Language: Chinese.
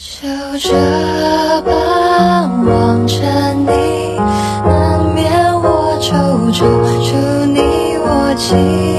就这般望着你，难免我惆怅，祝你我情。